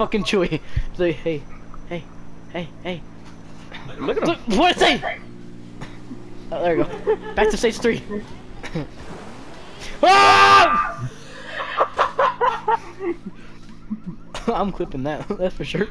fucking Chewy. Like, hey, hey, hey, hey. Look at Look, him. what is he? Oh, there we go. Back to stage three. ah! I'm clipping that. That's for sure.